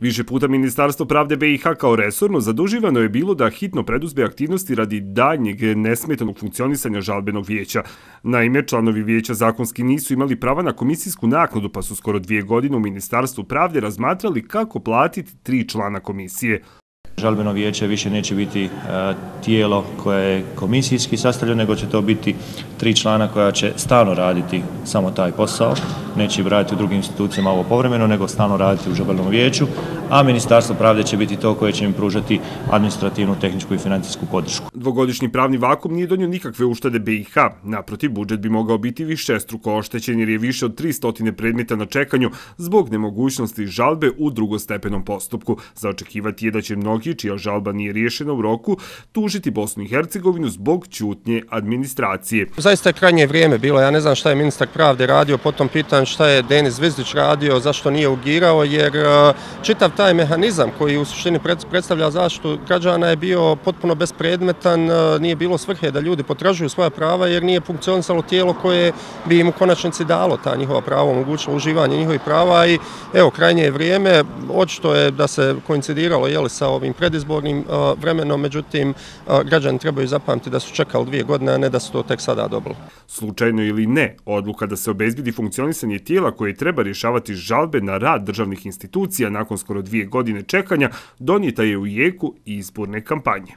Više puta Ministarstvo pravde BiH kao resorno zaduživano je bilo da hitno preduzbe aktivnosti radi daljnjeg nesmetanog funkcionisanja žalbenog vijeća. Naime, članovi vijeća zakonski nisu imali prava na komisijsku naknadu, pa su skoro dvije godine u Ministarstvu pravde razmatrali kako platiti tri člana komisije. Žalbeno vijeće više neće biti e, tijelo koje je komisijski sastavljeno, nego će to biti tri člana koja će stalno raditi samo taj posao, neće raditi u drugim institucijama ovo povremeno, nego stalno raditi u žalbenom vijeću, a Ministarstvo pravde će biti to koje će im pružati administrativnu, tehničku i financijsku podršku. Dvogodišnji pravni vakum nije donio nikakve uštede BiH. Naprotiv, budžet bi mogao biti više struko oštećen jer je više od 300 predmeta na čekanju zbog nemogućnosti žalbe u drugostepenom postupku. Za očekivati je da će mnogi, čija žalba nije riješena u roku, tužiti Bosnu i Hercegovinu zbog čutnje administracije. Zaista je krajnje vrijeme bilo. Ja ne znam šta je ministar pravde radio, potom pitan šta je Denis Zvezdić radio, zašto nije ugirao, jer e, čitav taj mehanizam koji u suštini predstavlja zaštitu građana je bio potpuno bespredmetan, e, nije bilo svrhe da ljudi potražuju svoja prava jer nije funkcionisalo tijelo koje bi im u konačnici dalo ta njihova prava, omogućilo uživanje njihovih prava i evo, krajnje je vrijeme, očito je da se koincidiralo jeli, sa ovim predizbornim e, vremenom, međutim, e, građani trebaju zapamtiti da su čekali dvije godine, a ne da su to tek sada dobili. Slučajno ili ne, odluka da se obezbidi funkcionisanje tijela koje treba rješavati žalbe na rad državnih institucija nakon skoro dvije godine čekanja donijeta je u jeku izborne kampanje.